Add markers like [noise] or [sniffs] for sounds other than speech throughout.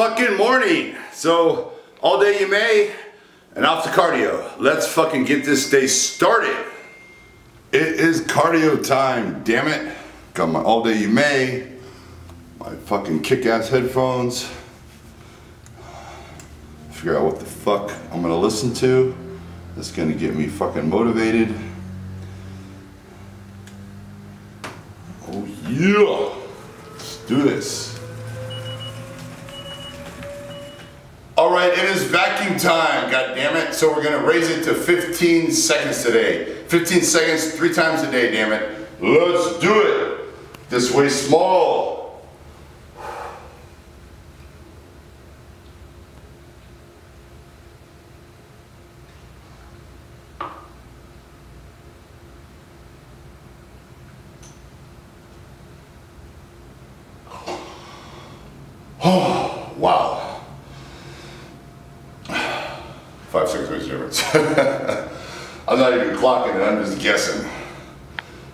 fucking morning. So, all day you may, and off to cardio. Let's fucking get this day started. It is cardio time, damn it. Got my all day you may, my fucking kick ass headphones. Figure out what the fuck I'm gonna listen to. That's gonna get me fucking motivated. Oh yeah! Let's do this. All right, it is vacuum time, god damn it. So we're gonna raise it to 15 seconds today. 15 seconds, three times a day, damn it. Let's do it. This way small. Oh, [sighs] wow. Five, six minutes difference. [laughs] I'm not even clocking it, I'm just guessing.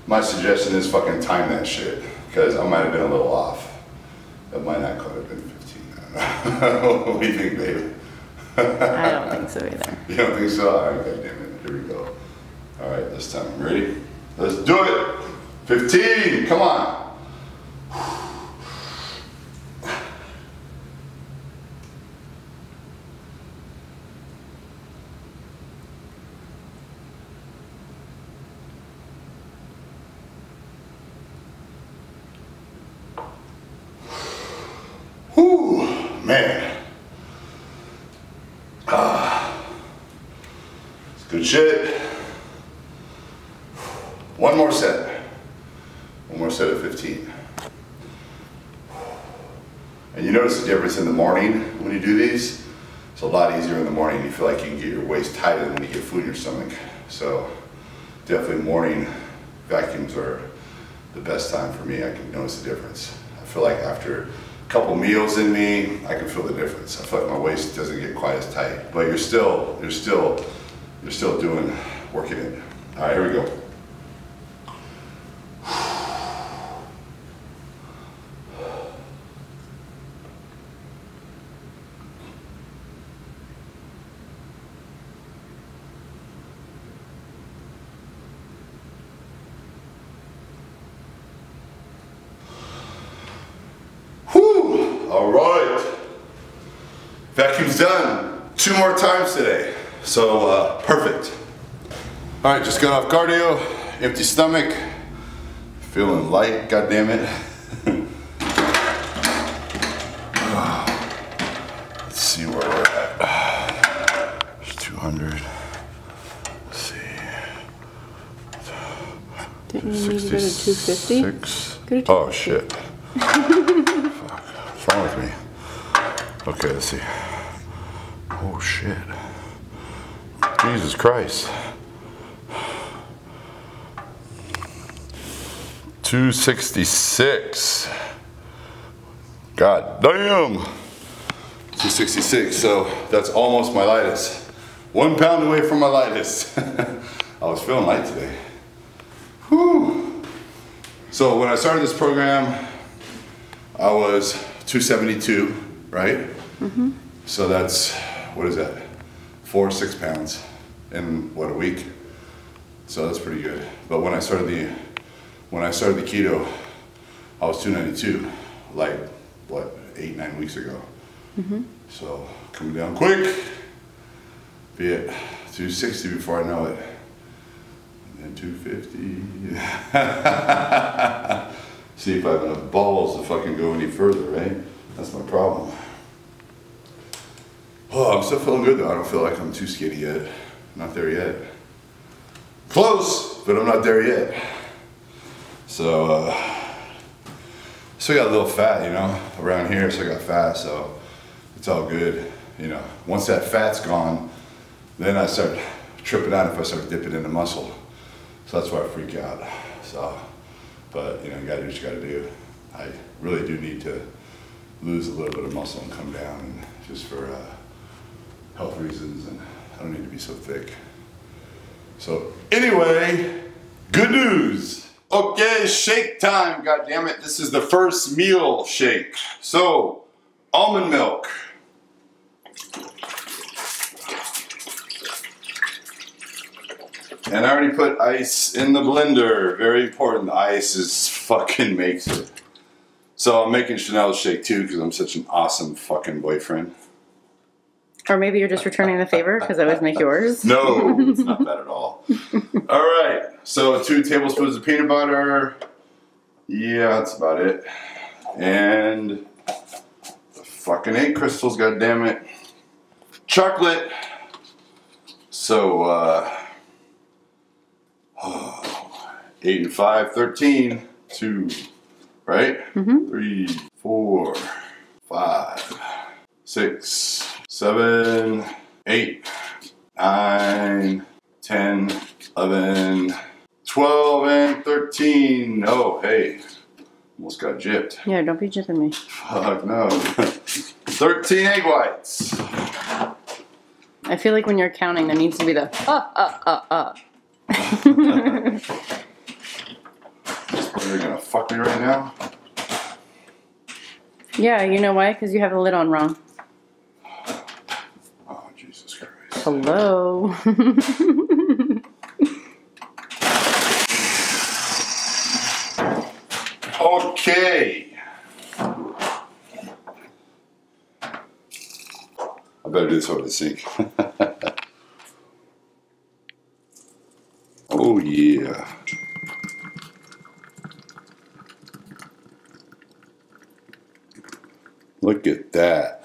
My suggestion is fucking time that shit, because I might have been a little off. It might not quite have been 15. I don't know. what do you think, baby? I don't think so either. [laughs] You don't think so? All right, God damn it. Here we go. All right, this time. Ready? Let's do it. 15. Come on. Whew, man. It's good shit. One more set. One more set of 15. And you notice the difference in the morning when you do these? It's a lot easier in the morning. You feel like you can get your waist tighter than when you get food in your stomach. So definitely morning vacuums are the best time for me. I can notice the difference. I feel like after a couple meals in me, I can feel the difference. I feel like my waist doesn't get quite as tight, but you're still, you're still, you're still doing, working it. All right, here we go. Whew, all right. Vacuum's done. Two more times today. So, uh, perfect. All right, just got off cardio, empty stomach, feeling light, God damn it. [laughs] Let's see where we're at. There's 200. Let's see. Didn't need to go to 250? 66. Go to Oh, shit. [laughs] Fuck. What's wrong with me? Okay, let's see. Oh, shit. Jesus Christ. 266. God damn. 266, so that's almost my lightest. One pound away from my lightest. [laughs] I was feeling light today. Whew. So when I started this program, I was 272, right? Mm -hmm. So that's, what is that? Four, or six pounds in what, a week? So that's pretty good. But when I started the, when I started the keto, I was 292, like, what, eight, nine weeks ago. Mm-hmm. So coming down quick, be at 260 before I know it. And then 250. [laughs] See if I have enough balls to fucking go any further, right? That's my problem. Oh, I'm still feeling good though. I don't feel like I'm too skinny yet. Not there yet. Close, but I'm not there yet. So, uh, still got a little fat, you know, around here. Still got fat, so it's all good. You know, once that fat's gone, then I start tripping out if I start dipping into muscle. So that's why I freak out. So, but you know, you gotta do what you gotta do. I really do need to lose a little bit of muscle and come down, and just for uh, health reasons, and I don't need to be so thick. So anyway, good news. Okay, shake time. God damn it! This is the first meal shake. So almond milk. And I already put ice in the blender. Very important. The ice is fucking makes it. So I'm making Chanel's shake too because I'm such an awesome fucking boyfriend. Or maybe you're just returning the favor because I always make yours. No, it's not that at all. [laughs] All right, so two tablespoons of peanut butter. Yeah, that's about it. And the fucking eight crystals, God damn it. Chocolate. So, uh, eight and five, 13, two, right? Three, four, five, six, seven, eight, nine, 10, 11, 12, and 13. Oh, hey. Almost got gypped. Yeah, don't be jipping me. Fuck no. [laughs] 13 egg whites. I feel like when you're counting, there needs to be the uh, uh, uh, uh. They're gonna fuck me right now. [laughs] Yeah, you know why? Because you have the lid on wrong. Oh, Jesus Christ. Hello. Okay. I better do this over the sink. [laughs] oh, yeah. Look at that.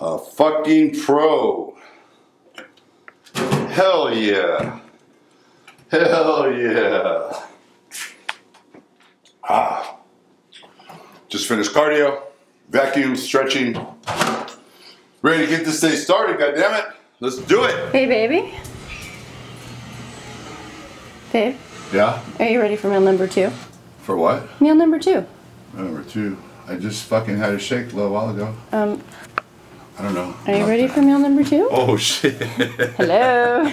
A fucking pro. Hell yeah. Hell yeah. Ah. Just finished cardio, vacuum, stretching. Ready to get this day started, goddammit. Let's do it. hey, baby. Babe, Yeah? are you ready for meal number two? For what? Meal number two. Number two. I just fucking had a shake a little while ago. Um, I don't know. are you ready for meal number two? Oh shit. [laughs] Hello.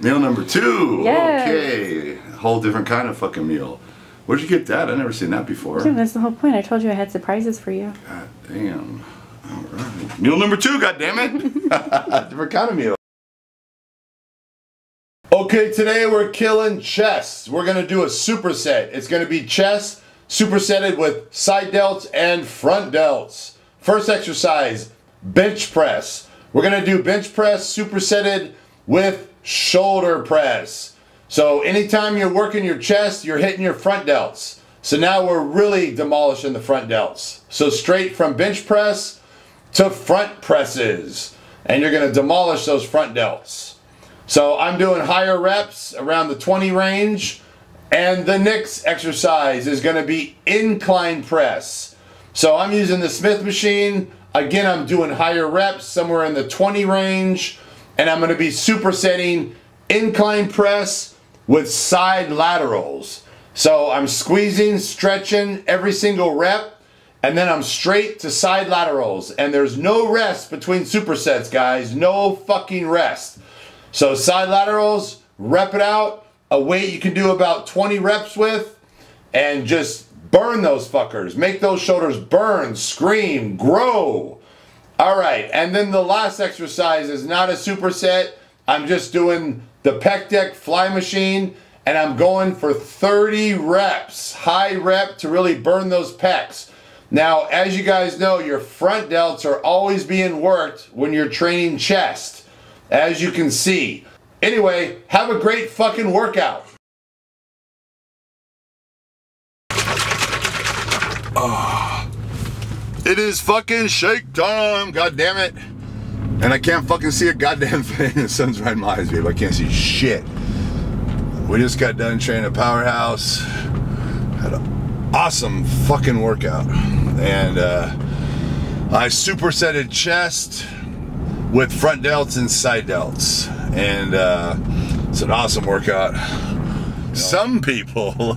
meal number two. Yes. Okay. Whole different kind of fucking meal. Where'd you get that? I never seen that before. Yeah, that's the whole point. I told you I had surprises for you. God damn. All right. Meal number two, God damn it. [laughs] Different kind of meal. Okay, today we're killing chest. We're gonna do a superset. It's gonna be chest supersetted with side delts and front delts. First exercise, bench press. We're gonna do bench press supersetted with shoulder press. So anytime you're working your chest, you're hitting your front delts. So now we're really demolishing the front delts. So straight from bench press to front presses. And you're gonna demolish those front delts. So I'm doing higher reps around the 20 range. And the next exercise is gonna be incline press. So I'm using the Smith machine. Again, I'm doing higher reps, somewhere in the 20 range. And I'm gonna be supersetting incline press with side laterals. So I'm squeezing, stretching every single rep, and then I'm straight to side laterals. And there's no rest between supersets, guys. No fucking rest. So side laterals, rep it out, a weight you can do about 20 reps with, and just burn those fuckers. Make those shoulders burn, scream, grow. All right, and then the last exercise is not a superset. I'm just doing the pec deck fly machine, and I'm going for 30 reps, high rep to really burn those pecs. Now, as you guys know, your front delts are always being worked when you're training chest as you can see. Anyway, have a great fucking workout. Ah, it is fucking shake time, god damn it. And I can't fucking see a goddamn [laughs] thing. The sun's right in my eyes, babe. I can't see shit. We just got done training at Powerhouse. Had an awesome fucking workout. And uh, I supersetted chest with front delts and side delts. And uh, it's an awesome workout. Some people [laughs]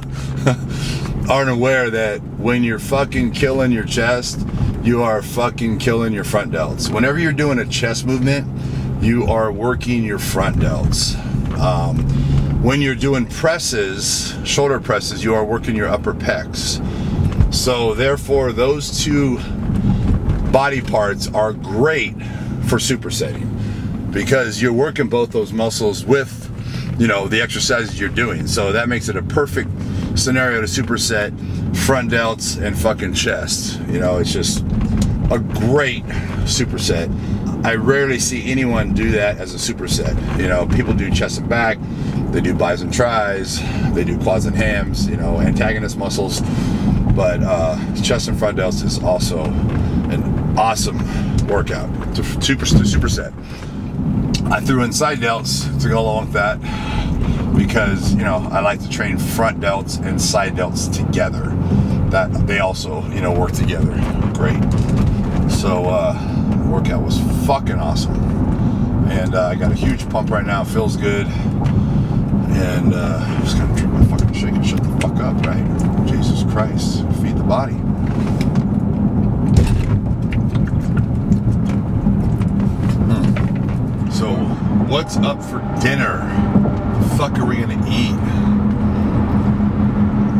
aren't aware that when you're fucking killing your chest, you are fucking killing your front delts. Whenever you're doing a chest movement, you are working your front delts. Um, when you're doing presses, shoulder presses, you are working your upper pecs. So therefore, those two body parts are great for supersetting because you're working both those muscles with you know the exercises you're doing so that makes it a perfect scenario to superset front delts and fucking chest you know it's just a great superset. I rarely see anyone do that as a superset. You know people do chest and back they do bis and tris they do quads and hams you know antagonist muscles. But uh, chest and front delts is also an awesome workout to super to superset. I threw in side delts to go along with that because you know I like to train front delts and side delts together. That they also you know work together. Great. So uh, workout was fucking awesome, and uh, I got a huge pump right now. Feels good, and uh, I'm just gonna drink my fucking shake and shut the fuck up, right? Jesus Christ, feed the body. So, what's up for dinner? Fuck are we gonna eat?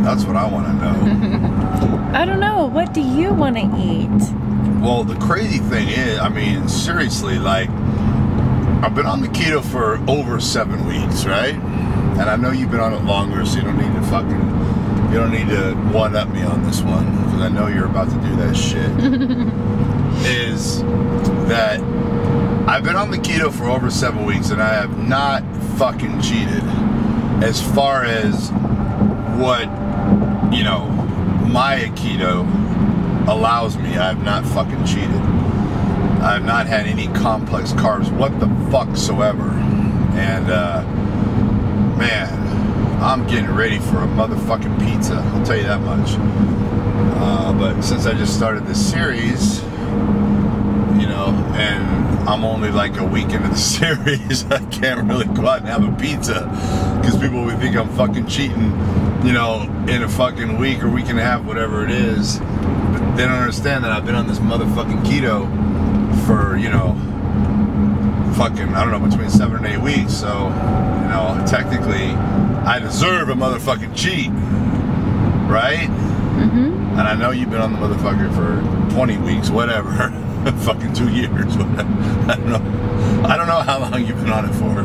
That's what I want to know. [laughs] I don't know. What do you want to eat? well, the crazy thing is, I mean, seriously, like, I've been on the keto for over seven weeks, right? And I know you've been on it longer, so you don't need to fucking, you don't need to one up me on this one because I know you're about to do that shit. [laughs] is that I've been on the keto for over seven weeks and I have not fucking cheated as far as what, you know, my keto allows me. I have not fucking cheated. I've not had any complex carbs what the fuck soever. And, uh, man, I'm getting ready for a motherfucking pizza. I'll tell you that much. Uh, but since I just started this series, you know, and I'm only like a week into the [laughs] series. I can't really go out and have a pizza because people would think I'm fucking cheating, you know, in a fucking week or week and a half, whatever it is. But they don't understand that I've been on this motherfucking keto for, you know, fucking, I don't know, between seven and eight weeks. So, you know, technically, I deserve a motherfucking cheat, right? Mm-hmm. And I know you've been on the motherfucker for 20 weeks, whatever. [laughs] fucking two years. [laughs] whatever. I don't know. [laughs] I don't know how long you've been on it for.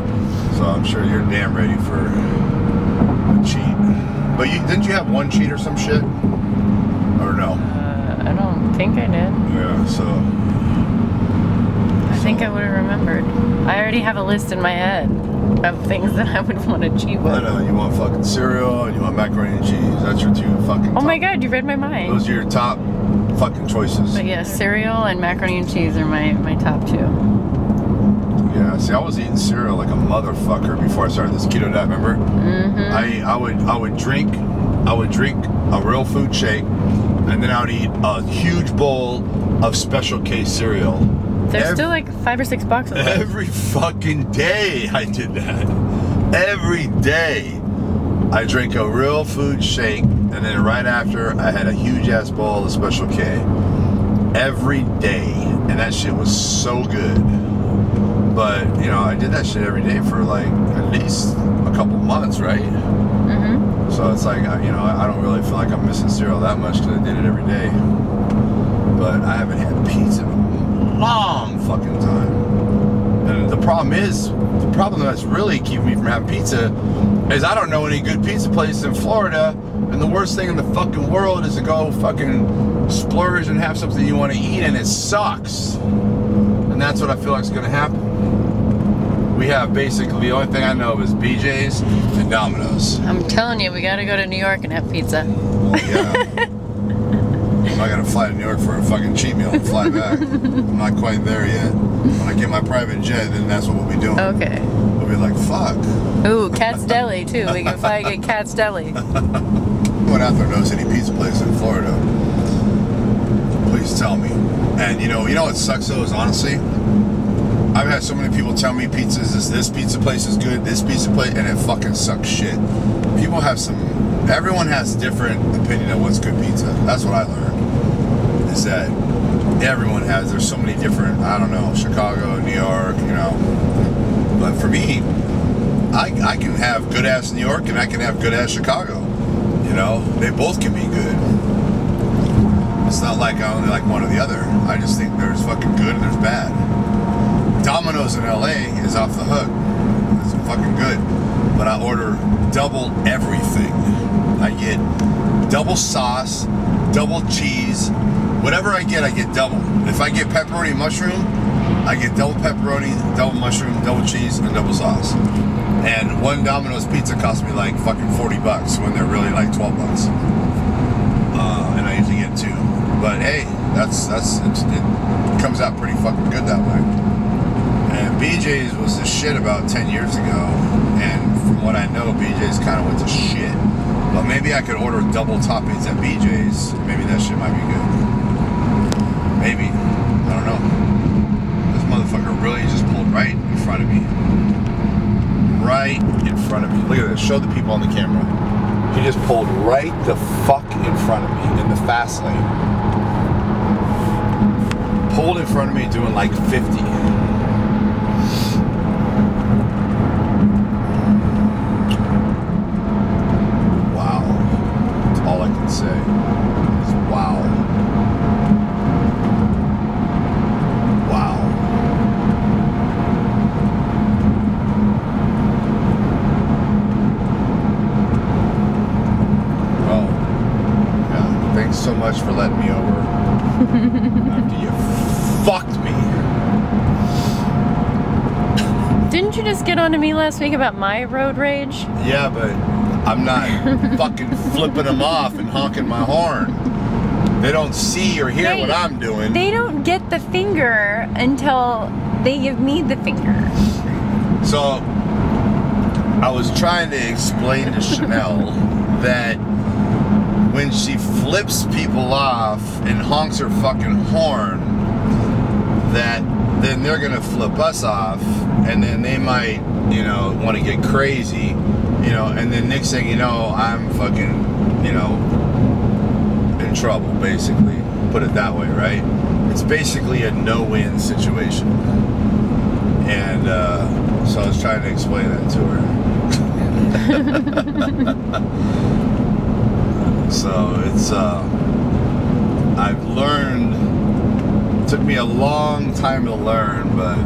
So I'm sure you're damn ready for a cheat. But you didn't you have one cheat or some shit? Or no? Uh, I don't think I did. Yeah, so I think I would have remembered. I already have a list in my head of things [laughs] that I would want to cheat I with. know you want fucking cereal and you want macaroni and cheese. That's your two fucking Oh my god, you read my mind. Those are your top fucking choices. But yeah, cereal and macaroni and cheese are my, my top two. Yeah, see, I was eating cereal like a motherfucker before I started this keto diet. Remember? Mm-hmm. I I would I would drink I would drink a real food shake, and then I would eat a huge bowl of Special K cereal. There's Ev- still like five or six boxes. every fucking day. I did that. Every day, I drank a real food shake, and then right after, I had a huge ass bowl of Special K. Every day, and that shit was so good. But you know, I did that shit every day for like at least a couple months, right? Mm-hmm. So it's like, I- you know, I don't really feel like I'm missing cereal that much because I did it every day. But I haven't had pizza in a long fucking time. And the problem is, the problem that's really keeping me from having pizza is I don't know any good pizza places in Florida. And the worst thing in the fucking world is to go fucking splurge and have something you want to eat and it sucks. And that's what I feel like is going to happen. We have basically the only thing I know is BJ's and Domino's. I'm telling you, we gotta go to New York and have pizza. Well, yeah. I'm not gonna fly to New York for a fucking cheat meal and fly back. I'm not quite there yet. When I get my private jet, then that's what we'll be doing. Okay. We'll be like, fuck. Ooh, Katz's Deli too. We can probably get Katz's Deli. [laughs] Anyone out there knows any pizza place in Florida? Please tell me. And you know, you know what sucks though is honestly, I've had so many people tell me pizzas is this pizza place is good, this pizza place, and it fucking sucks shit. People have some. Everyone has different opinion of what's good pizza. That's what I learned. Is that everyone has. There's so many different. I don't know, Chicago, New York, you know. But for me, I, I can have good ass New York and I can have good ass Chicago. You know, they both can be good. it's not like I only like one or the other. I just think there's fucking good and there's bad. Domino's in LA is off the hook. It's fucking good. But I order double everything. I get double sauce, double cheese. Whatever I get, I get double. If I get pepperoni and mushroom, I get double pepperoni, double mushroom, double cheese, and double sauce. And one Domino's pizza costs me like fucking 40 bucks when they're really like 12 bucks. Uh, and I usually get two. But hey, that's that's it, it comes out pretty fucking good that way. BJ's was the shit about 10 years ago. And from what I know, BJ's kind of went to shit. But maybe I could order double toppings at BJ's. Maybe that shit might be good. Maybe. I don't know. This motherfucker really just pulled right in front of me. Right in front of me. Look at this. Show the people on the camera. He just pulled right the fuck in front of me in the fast lane. Pulled in front of me doing like 50. Wow. That's all I can say. Is wow. Wow. Well, yeah. Thanks so much for letting me over after you fucked me. Didn't you just get on to me last week about my road rage? Yeah, but I'm not [laughs] fucking flipping them off and honking my horn. They don't see or hear They- what I'm doing. They don't get the finger until they give me the finger. So I was trying to explain to Chanel [laughs] that when she flips people off and honks her fucking horn, that then they're gonna flip us off, and then they might, you know, want to get crazy, you know, and then next thing you know, I'm fucking, you know, in trouble, basically. Put it that way, right? It's basically a no-win situation. And uh, so I was trying to explain that to her. [laughs] so it's, uh, I've learned, it took me a long time to learn, but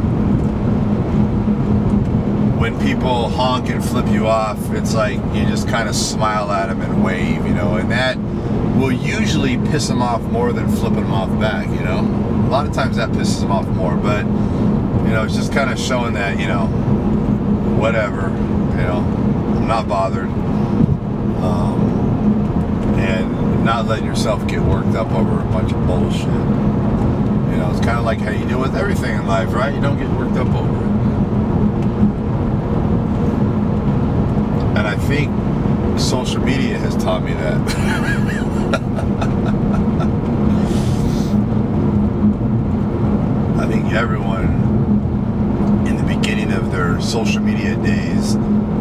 when people honk and flip you off, it's like you just kind of smile at them and wave, you know, and that will usually piss them off more than flipping them off back, you know. A lot of times that pisses them off more, but you know, it's just kind of showing that, you know, whatever, you know, I'm not bothered. Um, and not letting yourself get worked up over a bunch of bullshit. You know, it's kind of like how you deal with everything in life, right? You don't get worked up over it. And I think social media has taught me that. [laughs] I think everyone in the beginning of their social media days,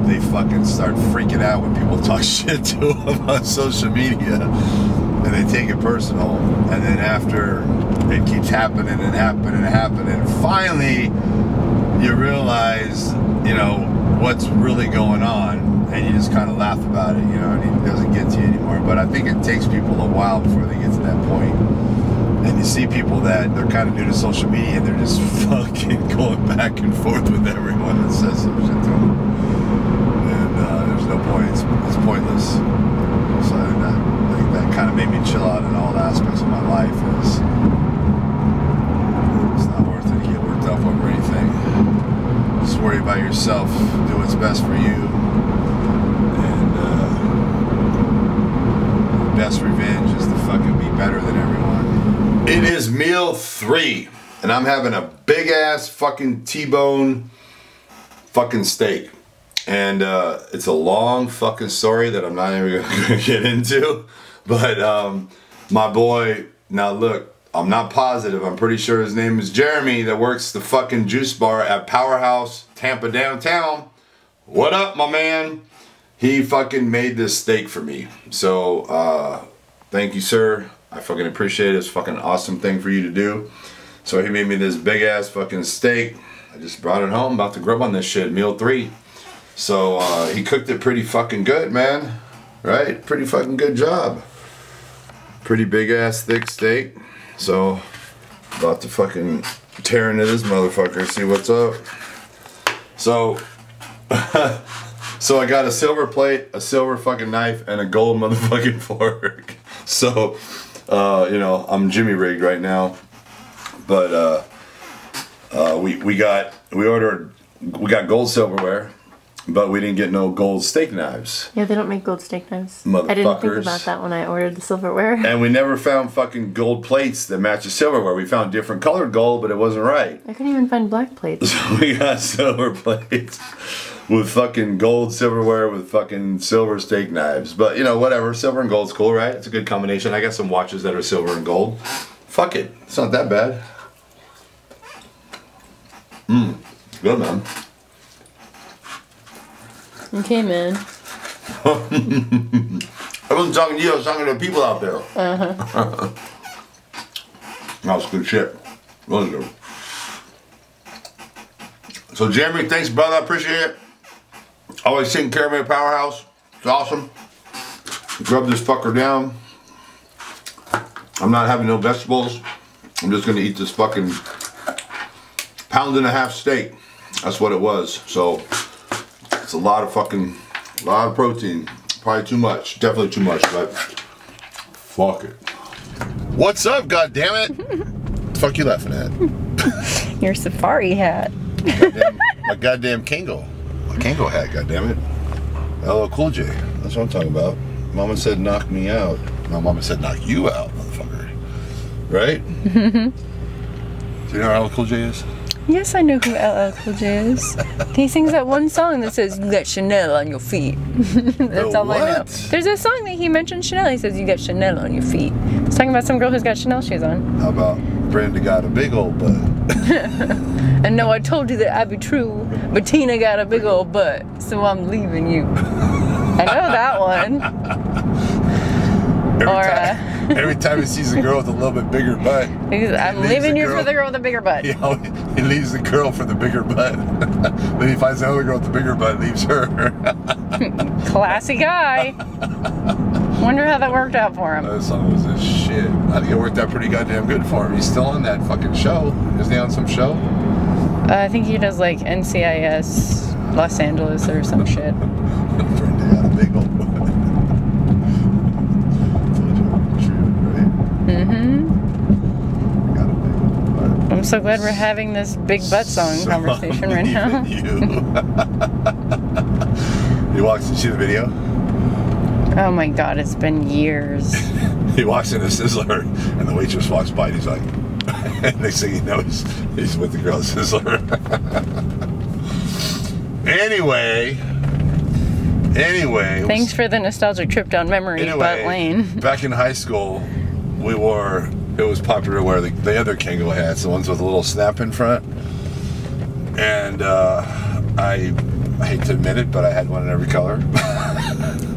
they fucking start freaking out when people [laughs] talk shit to them on social media and they take it personal. And then after it keeps happening and happening and happening, finally you realize, you know, what's really going on and you just kind of laugh about it, you know, and it doesn't get to you anymore. But I think it takes people a while before they get to that point. And you see people that they're kind of new to social media and they're just [laughs] fucking going back and forth with everyone that says some shit to them. And uh, there's no point, it's, it's pointless. So I think that, kind of made me chill out in all aspects of my life. Is it's not worth it to get worked up over anything. Just worry about yourself, do what's best for you, and uh, best revenge is to fucking be better than everyone. It is meal three, and I'm having a big ass fucking T-bone fucking steak. And uh, it's a long fucking story that I'm not even [laughs] gonna get into. But um, my boy, now look, I'm not positive. I'm pretty sure his name is Jeremy that works the fucking juice bar at Powerhouse Tampa downtown. What up, my man? He fucking made this steak for me. So uh, thank you, sir. I fucking appreciate it. It's fucking awesome thing for you to do. So he made me this big ass fucking steak. I just brought it home. About to grub on this shit. Meal three. So uh, he cooked it pretty fucking good, man. Right? Pretty fucking good job. pretty big ass thick steak. So about to fucking tear into this motherfucker, see what's up. So [laughs] so I got a silver plate, a silver fucking knife, and a gold motherfucking [laughs] fork. So uh, you know, I'm Jimmy rigged right now. But uh uh we we got we ordered we got gold silverware, but we didn't get no gold steak knives. Yeah, they don't make gold steak knives. Motherfuckers. I didn't think about that when I ordered the silverware. And we never found fucking gold plates that match the silverware. We found different colored gold, but it wasn't right. I couldn't even find black plates. So [laughs] we got silver plates with fucking gold silverware with fucking silver steak knives. But you know, whatever. Silver and gold's cool, right? It's a good combination. I got some watches that are silver and gold. Fuck it. It's not that bad. Mmm. Good man. Okay, man. [laughs] I wasn't talking to you, I was talking to the people out there. Uh-huh. that was good shit. Really good. So Jeremy, thanks brother, I appreciate it. Always taking care of me at Powerhouse. It's awesome. Rub this fucker down. I'm not having no vegetables. I'm just gonna eat this fucking pound and a half steak. That's what it was. So it's a lot of fucking, lot of protein. Probably too much. Definitely too much, but fuck it. What's up, goddammit? the [laughs] fuck you laughing at? Your safari hat. Goddamn, my goddamn Kangol. Kangol hat, goddammit. LL Cool J. That's what I'm talking about. Mama said knock me out. My mama said knock you out, motherfucker. Right? [laughs] Do you know who LL Cool J is? Yes, I know who LL Cool J is. he sings that one song that says, You got Chanel on your feet. [laughs] That's all I know. There's a song that he mentioned Chanel. He says, You got Chanel on your feet. He's talking about some girl who's got Chanel shoes on. How about Brenda got a big old butt? [laughs] And no, I told you that I'd be true, but Tina got a big old butt, so I'm leaving you. I know that one. [laughs] Every, Or, uh, time, every time he sees a girl with a little bit bigger butt, [laughs] I'm leaving you girl- for the girl with the bigger butt. he, always, he leaves the girl for the bigger butt. then he finds the other girl with the bigger butt and leaves her. Classy guy. Wonder how that worked out for him. that song was a shit. I think it worked out pretty goddamn good for him. He's still on that fucking show. Isn't he on some show? Uh, I think he does like NCIS Los Angeles or some [laughs] shit. Brenda got a big old butt. Told you, true, right? Mm-hmm. Got a big old butt. I'm so glad we're having this big butt song So [laughs] conversation right now. You. he walks. [laughs] You see the video? Oh my god, it's been years. [laughs] He walks in a Sizzler, and the waitress walks by, and he's like, [laughs] next thing you know, he's, he's with the girl Sizzler. [laughs] anyway, anyway, Thanks for the nostalgic trip down memory anyway, butt lane. back in high school, we wore. It was popular to wear the, the other Kangol hats, the ones with a little snap in front. And uh, I, I hate to admit it, but I had one in every color.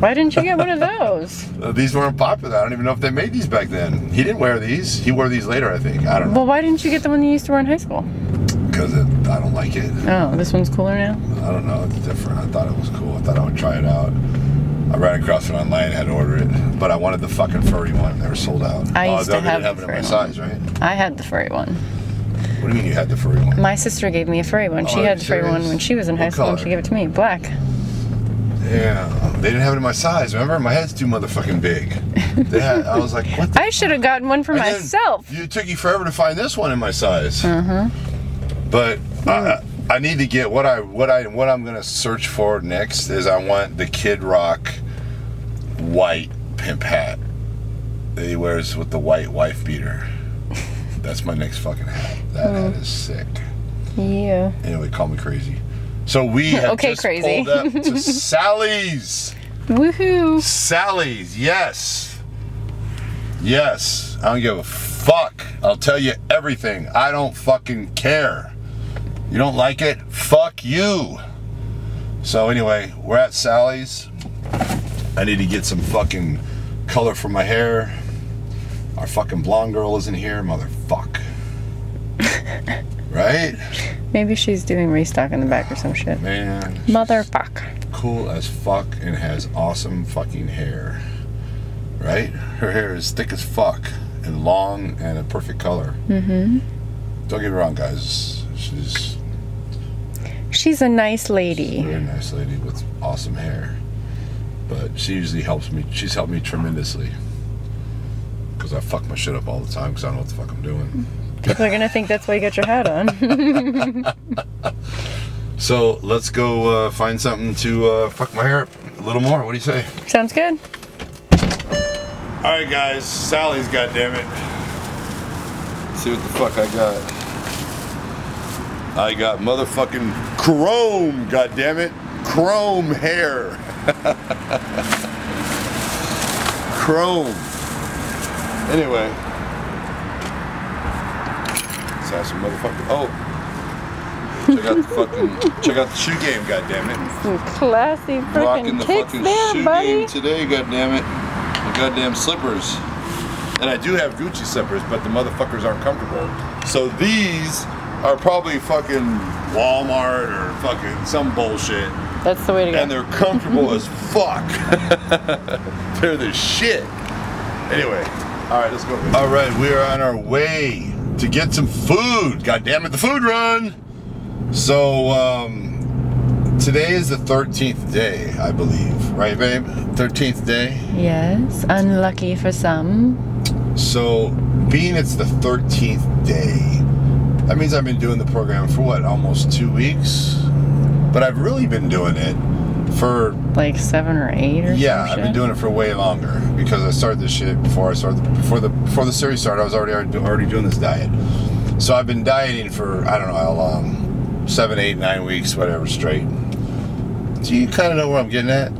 Why didn't you get one of [laughs] those? Uh, these weren't popular. I don't even know if they made these back then. He didn't wear these. He wore these later, I think. I don't know Well, why didn't you get the one you used to wear in high school? because I don't like it. Oh, this one's cooler now? I don't know. It's different. I thought it was cool. I thought I would try it out. I ran across it online, had to order it, but I wanted the fucking furry one. They were sold out. I oh, used they to didn't have have the it in my one. size, right? I had the furry one. What do you mean you had the furry one? My sister gave me a furry one. Oh, She had the furry one when she was in high What school and she gave it to me. Black. Yeah, they didn't have it in my size. Remember, my head's too motherfucking big. Had. I was like, what? The [laughs] I should have gotten one for And myself. You took you forever to find this one in my size. Mm-hmm. But I, I need to get what I what I what I'm gonna search for next is I want the Kid Rock white pimp hat that he wears with the white wife beater. [laughs] That's my next fucking hat. That hat Mm. is sick. Yeah. Anyway, call me crazy. So we [laughs] have Okay, just crazy. pulled up [laughs] to Sally's. Woohoo. Sally's, yes. Yes. I don't give a fuck. I'll tell you everything. I don't fucking care. You don't like it? Fuck you. So anyway, we're at Sally's. I need to get some fucking color for my hair. Our fucking blonde girl isn't here, motherfuck. [laughs] right? Maybe she's doing restock in the back or some shit. Man, Motherfuck. cool as fuck and has awesome fucking hair. right? Her hair is thick as fuck and long and a perfect color. Mm-hmm. Don't get me wrong, guys. She's She's a nice a lady. very nice lady with awesome hair. But she usually helps me. She's helped me tremendously. Because I fuck my shit up all the time because I don't know what the fuck I'm doing. People are gonna think that's why you got your hat on. [laughs] So let's go uh, find something to uh, fuck my hair up a little more. What do you say? Sounds good. All right, guys. Sally's, goddammit. See what the fuck I got. I got motherfucking chrome, goddammit. Chrome hair. [laughs] chrome. Anyway. Have. Oh. Check out the fucking. check out the shoe game, goddammit Some classy rocking freaking the kicks fucking there, shoe buddy. game today, goddammit. The goddamn slippers. And I do have Gucci slippers, but the motherfuckers aren't comfortable. So these are probably fucking Walmart or fucking some bullshit. That's the way to go. And they're comfortable as fuck. [laughs] they're the shit. Anyway, all right, let's go. All right, we are on our way to get some food. God damn it, the food run. So, um, today is the 13th day, I believe. Right, babe? 13th day. yes, unlucky for some. So, being it's the 13th day, that means I've been doing the program for what, almost two weeks? But I've really been doing it for Like seven or eight or Yeah, I've been doing it for way longer because I started this shit before I started before the before the series started. I was already already doing this diet, so I've been dieting for I don't know how long, seven, eight, nine weeks, whatever, straight. Do you kind of know where I'm getting at?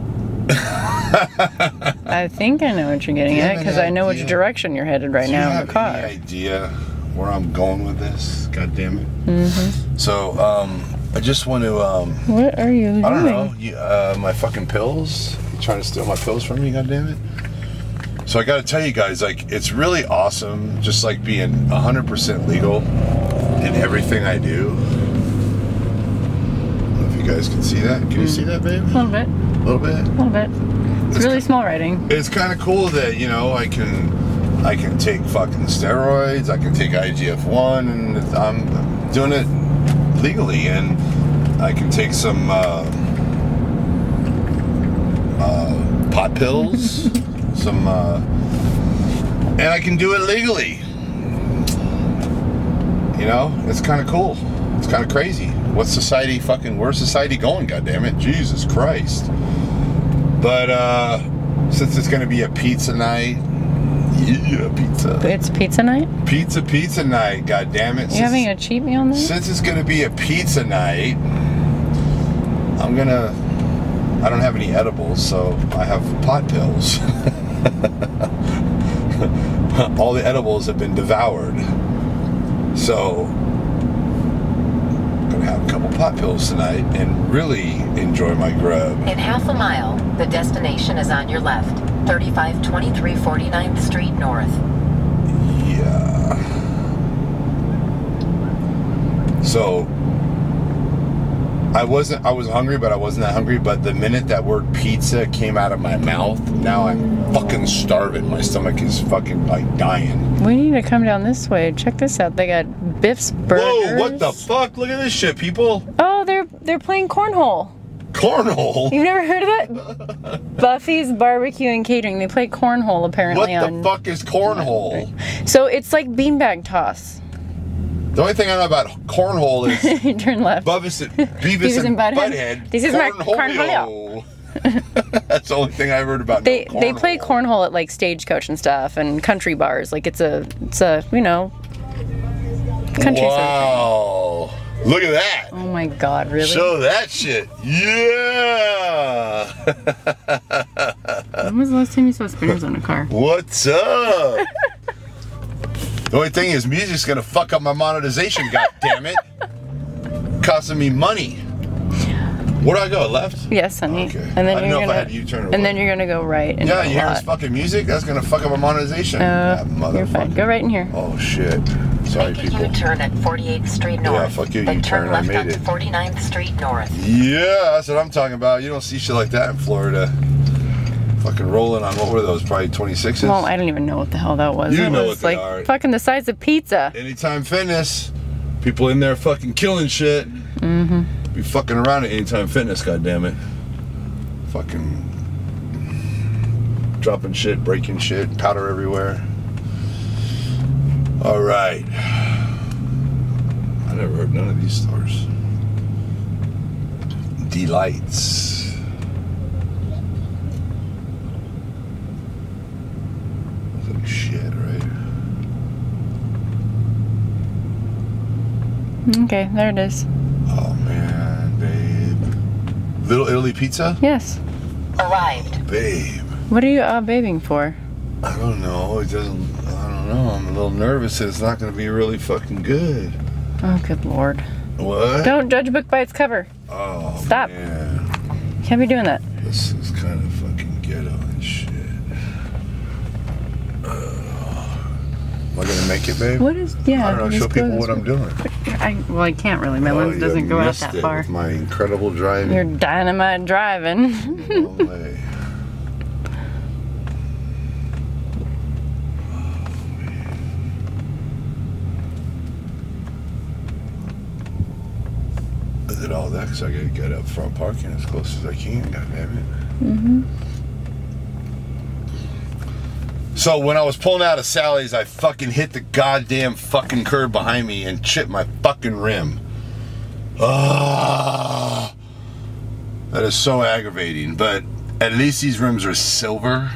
[laughs] I think I know what you're getting at because I know which direction you're headed right Do now in the car. Idea where I'm going with this? God damn it! Mm-hmm. So um, I just want to um, What are you doing? I don't know. You, uh, my fucking pills. You trying to steal my pills from me? God damn it. So I got to tell you guys, like, it's really awesome, just like being 100% legal in everything I do. I don't know if you guys can see that. Can you see that, babe? A little bit, A little bit. a little bit. It's It's really small writing. It's kind of cool that you know I can, I can take fucking steroids. I can take IGF one, and I'm doing it legally, and I can take some uh, uh, pot pills, [laughs] some, uh, and I can do it legally. You know, it's kind of cool. It's kind of crazy. What's society fucking? Where's society going? God damn it, Jesus Christ! But uh, since it's gonna be a pizza night, yeah, pizza, It's pizza night. pizza, pizza night. God damn it! You having a cheat meal on there? Since it's gonna be a pizza night, I'm gonna. I don't have any edibles, so I have pot pills. [laughs] All the edibles have been devoured, so I'm gonna have a couple pot pills tonight and really enjoy my grub. In half a mile, the destination is on your left. 3523 49th Street North. Yeah. So I wasn't I was hungry, but I wasn't that hungry. But the minute that word pizza came out of my mouth, now I'm fucking starving. My stomach is fucking like dying. We need to come down this way. Check this out. They got Biff's Burgers. Whoa, what the fuck? Look at this shit, people. Oh, they're they're playing cornhole. Cornhole? You've never heard of that? Buffy's Barbecue and Catering. They play cornhole apparently. What the on. fuck is cornhole? So it's like beanbag toss. The only thing I know about cornhole is [laughs] you turn left. [laughs] Beavis, Beavis, and and Butthead. Butthead. This is my cornholio. [laughs] That's the only thing I've heard about. they no they play cornhole. cornhole at like stagecoach and stuff and country bars. Like it's a it's a you know country. sort of thing. Wow. Look at that. Oh my god, really? Show that shit. Yeah. when was the last time you saw spinners on a car? What's up? the only thing is, music's gonna fuck up my monetization. God damn it. Costing me money. Where do I go? Left? Yes, honey. Okay. And then I didn't you're know if gonna I had to U-turn or and what. then you're gonna go right. And Yeah, go you hear this fucking music? That's gonna fuck up my monetization. Uh, you're fine. Go right in here. Oh shit. Sorry, Make a people. U-turn at 48th Street North. Yeah, fuck you, then U-turn, turn I left made onto it. 49th Street North. Yeah, that's what I'm talking about. You don't see shit like that in Florida. Fucking rolling on what were those? Probably 26s. Well, I don't even know what the hell that was. You it know was what they like are. fucking the size of pizza. Anytime Fitness, people in there fucking killing shit. Mm-hmm. Be fucking around at Anytime Fitness, goddammit. Fucking dropping shit, breaking shit, powder everywhere. All right. I never heard none of these stores. Delights. Like shit, right? Okay, there it is. Oh man, babe. Little Italy pizza? Yes. Arrived. Babe. What are you uh, bathing for? I don't know. It doesn't. Know. I'm a little nervous it's not going to be really fucking good. Oh, good lord. What? Don't judge a book by its cover. Oh, Stop. Man. Can't be doing that. This is kind of fucking ghetto and shit. Uh, am I going to make it, babe? What is, yeah. I don't know. Show people what I'm doing. I, well, I can't really. My Oh, lens doesn't go out that far. My incredible driving. You're dynamite driving. [laughs] Long way. I because I gotta get up front parking as close as I can, God damn it. Mm-hmm. So when I was pulling out of Sally's, I fucking hit the goddamn fucking curb behind me and chipped my fucking rim. Ah. That is so aggravating. But at least these rims are silver.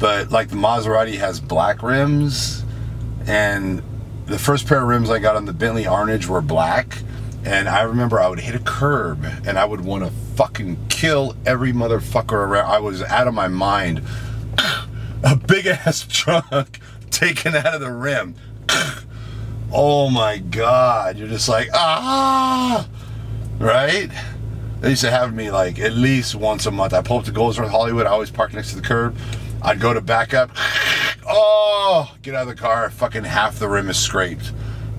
But like the Maserati has black rims. And the first pair of rims I got on the Bentley Arnage were black. And I remember I would hit a curb and I would want to fucking kill every motherfucker around. I was out of my mind. [laughs] a big ass [laughs] trunk taken out of the rim. [clears throat] oh my god. You're just like, ah! Right? They used to have me like at least once a month. I pull up to Goldsworth Hollywood. I always park next to the curb. I'd go to back up. [sniffs] Oh, get out of the car. Fucking half the rim is scraped.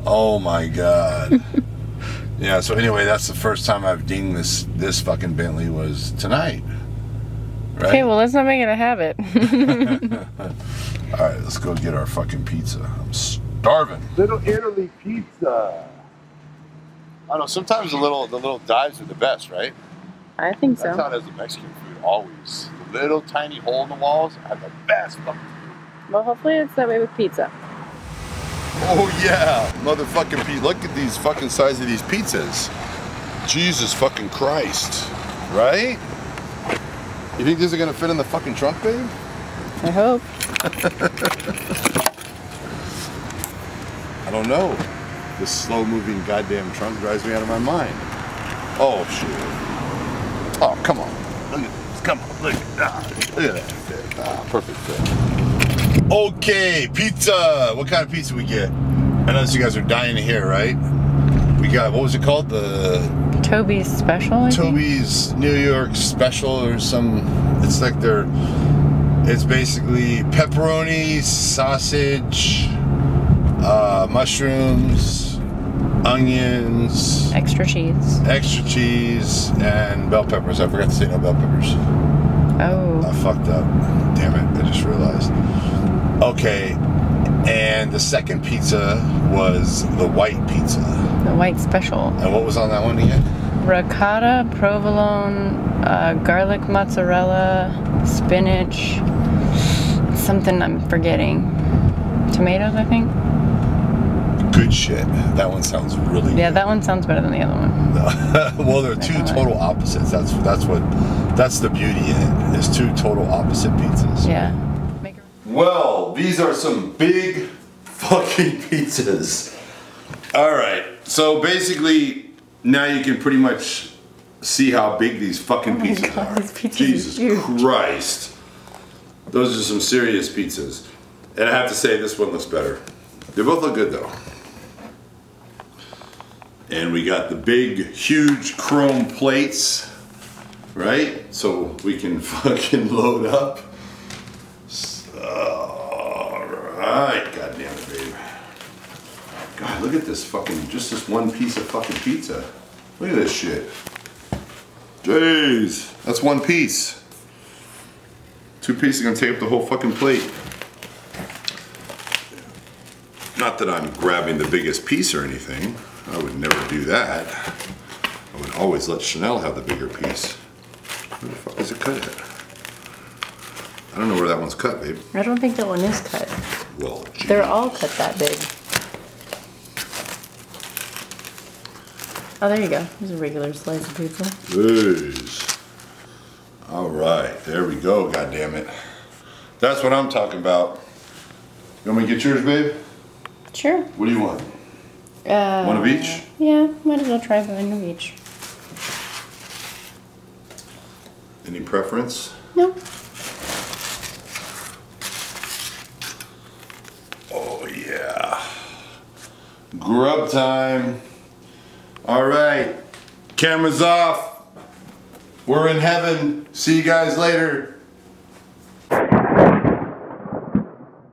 Oh my god. Yeah. So anyway, that's the first time I've dinged this this fucking Bentley was tonight. Right. okay, well, let's not make it a habit. [laughs] All right, let's go get our fucking pizza. I'm starving. Little Italy pizza. I don't know. Sometimes the little the little dives are the best, right? I think so. That's how it is with Mexican food. Always the little tiny hole in the walls are the best. fucking Well, hopefully it's that way with pizza. Oh yeah, motherfucking Pete! Look at these fucking size of these pizzas. Jesus fucking Christ, right? You think these are gonna fit in the fucking trunk, babe? I hope. I don't know. This slow-moving goddamn trunk drives me out of my mind. Oh shit! Oh come on! Look at this! Come on! Look! Ah, look at that! Ah, perfect fit. Okay, pizza. What kind of pizza we get? I know you guys are dying to hear, right? We got what was it called? The Toby's special. I think? Toby's New York Special or some. It's like their. It's basically pepperoni, sausage, uh, mushrooms, onions, Extra cheese. extra cheese, and bell peppers. I forgot to say no bell peppers. Oh. I fucked up. Damn it! I just realized. Okay, and the second pizza was the white pizza. The white special. And what was on that one again? Ricotta, provolone, uh, garlic mozzarella, spinach, something I'm forgetting. Tomatoes, I think. Good shit. That one sounds really Yeah, good. that one sounds better than the other one. [laughs] well, they're two total opposites. That's that's what that's the beauty in it. Is two total opposite pizzas. Yeah. Make it- Well, these are some big fucking [laughs] pizzas. All right. So basically, now you can pretty much see how big these fucking Oh pizzas God, are. these pizzas are Jesus. Christ. Those are some serious pizzas. And I have to say, this one looks better. They both look good though. And we got the big, huge chrome plates, right? So we can [laughs] fucking load up. Alright, god damn it, babe. God, look at this fucking, just this one piece of fucking pizza. Look at this shit. Jeez, that's one piece. Two pieces gonna take up the whole fucking plate. Not that I'm grabbing the biggest piece or anything. I would never do that. I would always let Chanel have the bigger piece. Where the fuck is it cut at? I don't know where that one's cut, babe. I don't think that one is cut. Well, They're all cut that big. Oh, there you go. There's a regular slice of pizza. Jeez. All right, there we go. God damn it. That's what I'm talking about. You want me to get yours, babe? Sure. What do you want? Uh, One of each? Yeah, might as well try one of each. Any preference? No. Oh yeah. Grub time. All right. Cameras off. We're in heaven. See you guys later.